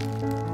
Música